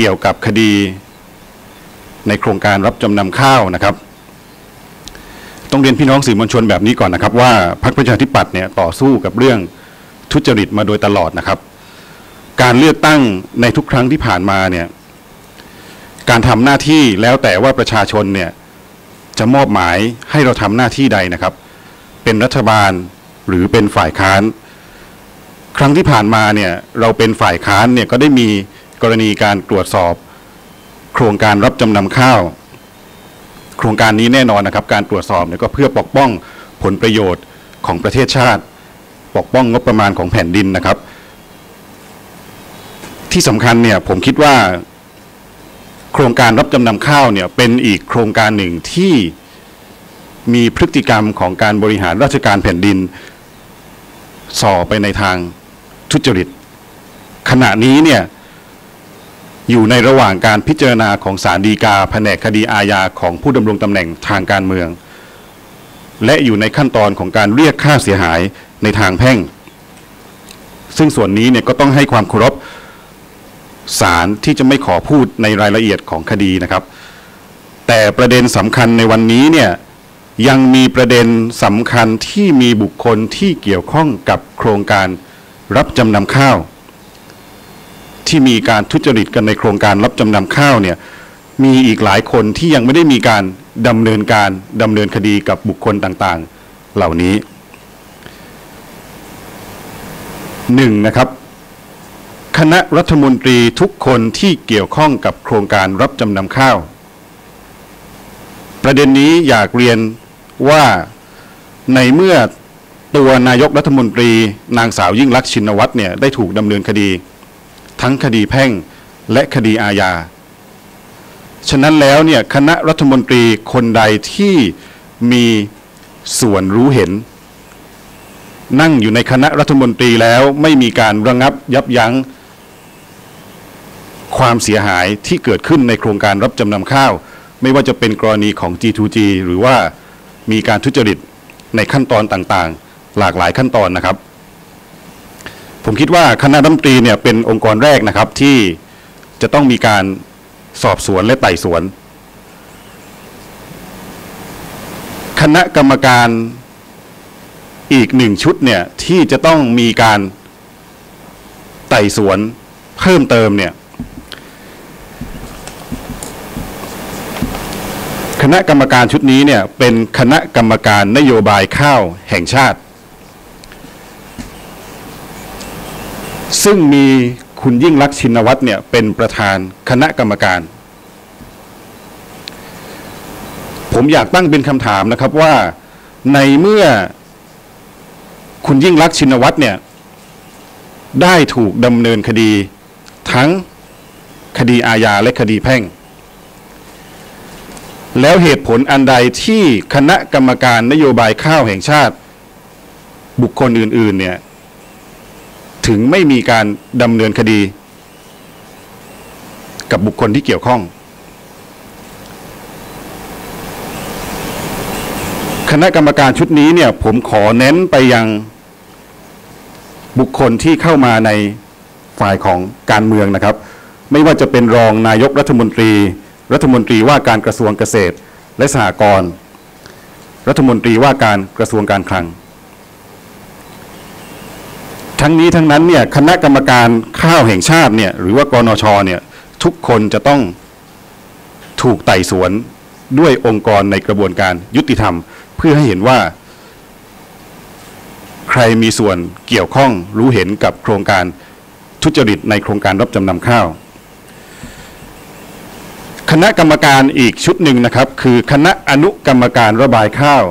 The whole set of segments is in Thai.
เกี่ยวกับคดีในโครงการรับจำนำข้าวนะครับ ต้องเรียนพี่น้องสื่อมวลชนแบบนี้ก่อนนะครับ ว่าพรรคประชาธิปัตย์เนี่ยต่อสู้กับเรื่องทุจริตมาโดยตลอดนะครับ การเลือกตั้งในทุกครั้งที่ผ่านมาเนี่ยการทำหน้าที่แล้วแต่ว่าประชาชนเนี่ยจะมอบหมายให้เราทำหน้าที่ใดนะครับ เป็นรัฐบาลหรือเป็นฝ่ายค้าน ครั้งที่ผ่านมาเนี่ยเราเป็นฝ่ายค้านเนี่ยก็ได้มี กรณีการตรวจสอบ โครงการรับจำนำข้าว โครงการนี้แน่นอนนะครับ การตรวจสอบเนี่ยก็เพื่อปกป้องผลประโยชน์ของประเทศชาติ ปกป้องงบประมาณของแผ่นดินนะครับ ที่สำคัญเนี่ยผมคิดว่า โครงการรับจำนำข้าวเนี่ยเป็นอีกโครงการหนึ่งที่มีพฤติกรรมของการบริหารราชการแผ่นดิน ส่อไปในทางทุจริต ขณะนี้เนี่ย อยู่ในระหว่างการพิจารณาของศาลฎีกาแผนกคดีอาญาของผู้ดำรงตำแหน่งทางการเมือง และอยู่ในขั้นตอนของการเรียกค่าเสียหายในทางแพ่ง ซึ่งส่วนนี้เนี่ยก็ต้องให้ความเคารพศาลที่จะไม่ขอพูดในรายละเอียดของคดีนะครับ แต่ประเด็นสำคัญในวันนี้เนี่ยยังมีประเด็นสำคัญที่มีบุคคลที่เกี่ยวข้องกับโครงการรับจำนำข้าว ที่มีการทุจริตกันในโครงการรับจำนำข้าวเนี่ยมีอีกหลายคนที่ยังไม่ได้มีการดำเนินการดำเนินคดีกับบุคคลต่างๆ เหล่านี้หนึ่งนะครับคณะรัฐมนตรีทุกคนที่เกี่ยวข้องกับโครงการรับจำนำข้าว ประเด็นนี้อยากเรียนว่าในเมื่อตัวนายกรัฐมนตรี นางสาวยิ่งลักษณ์ชินวัตรเนี่ยได้ถูกดำเนินคดี ทั้งคดีแพ่งและคดีอาญา ฉะนั้นแล้วเนี่ยคณะรัฐมนตรีคนใดที่มีส่วนรู้เห็น นั่งอยู่ในคณะรัฐมนตรีแล้วไม่มีการระงับยับยั้งความเสียหายที่เกิดขึ้นในโครงการรับจำนำข้าว ไม่ว่าจะเป็นกรณีของ G2G หรือว่ามีการทุจริตในขั้นตอนต่างๆ หลากหลายขั้นตอนนะครับ ผมคิดว่าคณะรัฐมนตรีเนี่ยเป็นองค์กรแรกนะครับที่จะต้องมีการสอบสวนและไต่สวน คณะกรรมการอีกหนึ่งชุดเนี่ยที่จะต้องมีการไต่สวนเพิ่มเติมเนี่ยคณะกรรมการชุดนี้เนี่ยเป็นคณะกรรมการนโยบายข้าวแห่งชาติ ซึ่งมีคุณยิ่งลักษณ์ชินวัตรเนี่ยเป็นประธานคณะกรรมการ ผมอยากตั้งเป็นคำถามนะครับว่าในเมื่อคุณยิ่งลักษณ์ชินวัตรเนี่ยได้ถูกดำเนินคดีทั้งคดีอาญาและคดีแพ่ง แล้วเหตุผลอันใดที่คณะกรรมการนโยบายข้าวแห่งชาติ บุคคลอื่นๆเนี่ย ถึงไม่มีการดำเนินคดี กับบุคคลที่เกี่ยวข้อง คณะกรรมการชุดนี้เนี่ยผมขอเน้นไปยังบุคคลที่เข้ามาในฝ่ายของการเมืองนะครับ ไม่ว่าจะเป็นรองนายกรัฐมนตรี รัฐมนตรีว่าการกระทรวงเกษตร และสหกรณ์รัฐมนตรีว่าการกระทรวงการคลัง ทั้งนี้ทั้งนั้นเนี่ยคณะกรรมการข้าวแห่งชาติเนี่ยหรือว่ากนชเนี่ยทุกคนจะต้องถูกไต่สวนด้วยองค์กรในกระบวนการยุติธรรม เพื่อให้เห็นว่า ใครมีส่วนเกี่ยวข้องรู้เห็นกับโครงการทุจริตในโครงการรับจำนำข้าว คณะกรรมการอีกชุดหนึ่งนะครับ คือคณะอนุกรรมการระบายข้าว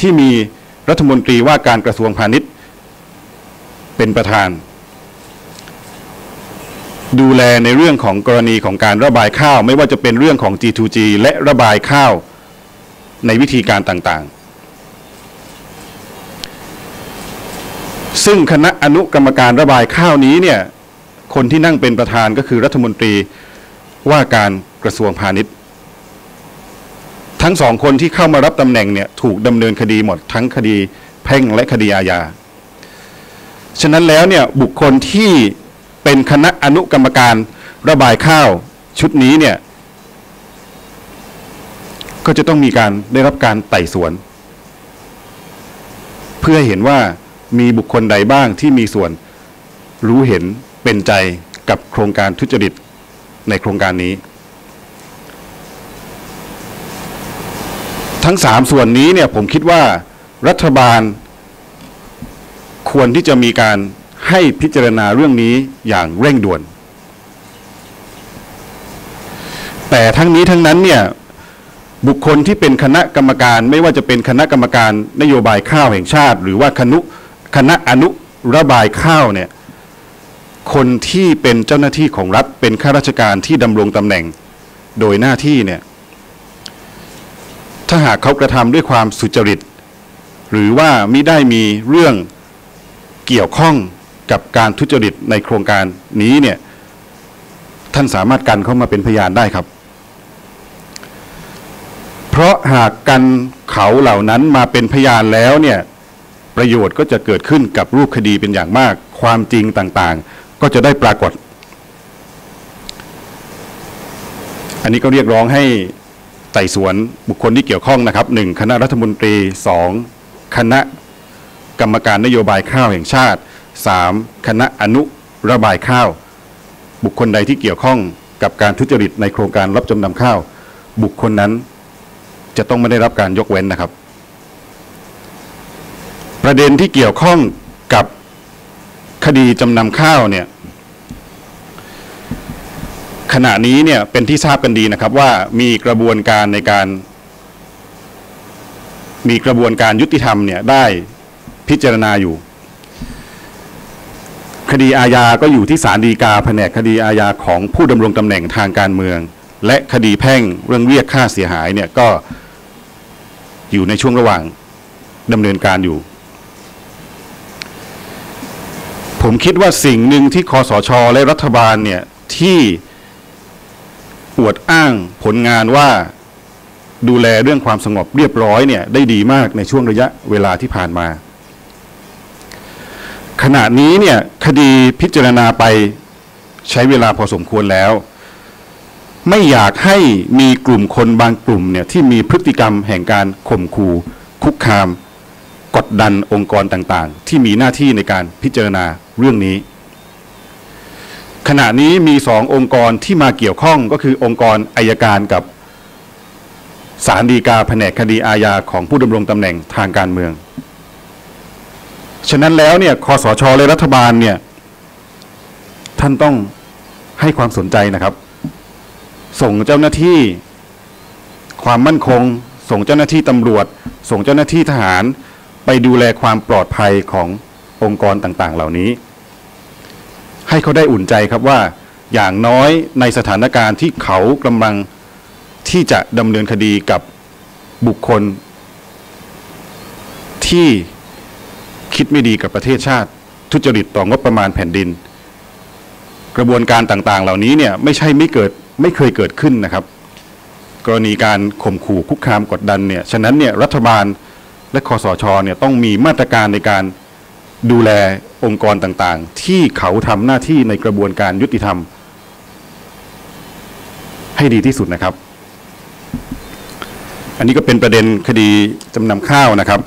ที่มีรัฐมนตรีว่าการกระทรวงพาณิชย์ เป็นประธาน ดูแลในเรื่องของกรณีของการระบายข้าว ไม่ว่าจะเป็นเรื่องของ G2G และระบายข้าวในวิธีการต่างๆ ซึ่งคณะอนุกรรมการระบายข้าวนี้เนี่ยคนที่นั่งเป็นประธานก็คือรัฐมนตรีว่าการกระทรวงพาณิชย์ ทั้งสองคนที่เข้ามารับตำแหน่งเนี่ยถูกดำเนินคดีหมดทั้งคดีแพ่งและคดีอาญา ฉะนั้นแล้วเนี่ยบุคคลที่เป็นคณะอนุกรรมการระบายข้าวชุดนี้เนี่ยก็จะต้องมีการได้รับการไต่สวน เพื่อเห็นว่ามีบุคคลใดบ้างที่มีส่วนรู้เห็นเป็นใจกับโครงการทุจริตในโครงการนี้ ทั้งสามส่วนนี้เนี่ยผมคิดว่ารัฐบาล ควรที่จะมีการให้พิจารณาเรื่องนี้อย่างเร่งด่วน แต่ทั้งนี้ทั้งนั้นเนี่ยบุคคลที่เป็นคณะกรรมการไม่ว่าจะเป็นคณะกรรมการนโยบายข้าวแห่งชาติ หรือว่าคณะคณะอนุระบายข้าวเนี่ยคนที่เป็นเจ้าหน้าที่ของรัฐเป็นข้าราชการที่ดำรงตำแหน่งโดยหน้าที่เนี่ยถ้าหากเขากระทำด้วยความสุจริต หรือว่ามิได้มีเรื่อง เกี่ยวข้องกับการทุจริตในโครงการนี้เนี่ยท่านสามารถกันเข้ามาเป็นพยานได้ครับ เพราะหากกันเขาเหล่านั้นมาเป็นพยานแล้วเนี่ยประโยชน์ก็จะเกิดขึ้นกับรูปคดีเป็นอย่างมาก ความจริงต่างๆ ก็จะได้ปรากฏ อันนี้ก็เรียกร้องให้ไต่สวนบุคคลที่เกี่ยวข้องนะครับหนึ่งคณะรัฐมนตรีสองคณะ กรรมการนโยบายข้าวแห่งชาติสามคณะอนุระบายข้าว บุคคลใดที่เกี่ยวข้องกับการทุจริตในโครงการรับจำนำข้าว บุคคลนั้นจะต้องไม่ได้รับการยกเว้นนะครับ ประเด็นที่เกี่ยวข้องกับคดีจำนำข้าวเนี่ยขณะนี้เนี่ยเป็นที่ทราบกันดีนะครับว่ามีกระบวนการในการ มีกระบวนการยุติธรรมเนี่ยได้ พิจารณาอยู่ คดีอาญาก็อยู่ที่ศาลฎีกาแผนกคดีอาญาของผู้ดำรงตำแหน่งทางการเมือง และคดีแพ่งเรื่องเรียกค่าเสียหายเนี่ยก็อยู่ในช่วงระหว่างดำเนินการอยู่ ผมคิดว่าสิ่งหนึ่งที่คอสชและรัฐบาลเนี่ยที่อวดอ้างผลงานว่าดูแลเรื่องความสงบเรียบร้อยเนี่ยได้ดีมากในช่วงระยะเวลาที่ผ่านมา ขณะนี้เนี่ยคดีพิจารณาไปใช้เวลาพอสมควรแล้ว ไม่อยากให้มีกลุ่มคนบางกลุ่มเนี่ยที่มีพฤติกรรมแห่งการข่มขู่คุกคาม กดดันองค์กรต่างๆ ที่มีหน้าที่ในการพิจารณาเรื่องนี้ ขณะนี้มีสององค์กรที่มาเกี่ยวข้องก็คือองค์กรอายการกับศาลฎีกาแผนกคดีอาญาของผู้ดำรงตำแหน่งทางการเมือง ฉะนั้นแล้วเนี่ยคอสชและรัฐบาลเนี่ย ท่านต้องให้ความสนใจนะครับ ส่งเจ้าหน้าที่ความมั่นคง ส่งเจ้าหน้าที่ตำรวจ ส่งเจ้าหน้าที่ทหาร ไปดูแลความปลอดภัยขององค์กรต่างๆ เหล่านี้ ให้เขาได้อุ่นใจครับว่าอย่างน้อยในสถานการณ์ที่เขากำลังที่จะดำเนินคดีกับบุคคลที่ คิดไม่ดีกับประเทศชาติ ทุจริตต่องบประมาณแผ่นดิน กระบวนการต่างๆ เหล่านี้เนี่ยไม่ใช่ไม่เกิดไม่เคยเกิดขึ้นนะครับ กรณีการข่มขู่คุกคามกดดันเนี่ยฉะนั้นเนี่ยรัฐบาลและคอสชเนี่ยต้องมีมาตรการในการดูแลองค์กรต่างๆ ที่เขาทำหน้าที่ในกระบวนการยุติธรรม ให้ดีที่สุดนะครับ อันนี้ก็เป็นประเด็นคดีจำนำข้าวนะครับ